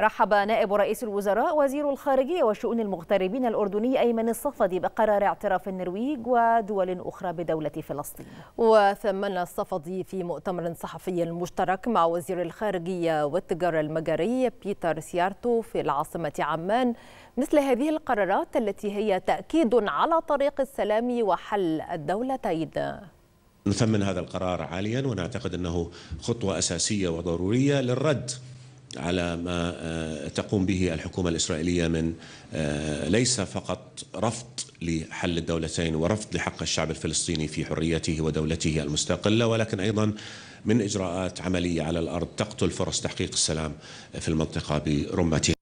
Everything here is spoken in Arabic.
رحب نائب رئيس الوزراء وزير الخارجية وشؤون المغتربين الأردني أيمن الصفدي بقرار اعتراف النرويج ودول أخرى بدولة فلسطين. وثمن الصفدي في مؤتمر صحفي مشترك مع وزير الخارجية والتجارة المجري بيتر سيارتو في العاصمة عمان مثل هذه القرارات التي هي تأكيد على طريق السلام وحل الدولتين. نثمن هذا القرار عاليا ونعتقد أنه خطوة أساسية وضرورية للرد على ما تقوم به الحكومة الإسرائيلية من ليس فقط رفض لحل الدولتين ورفض لحق الشعب الفلسطيني في حريته ودولته المستقلة ولكن أيضا من إجراءات عملية على الأرض تقتل فرص تحقيق السلام في المنطقة برمتها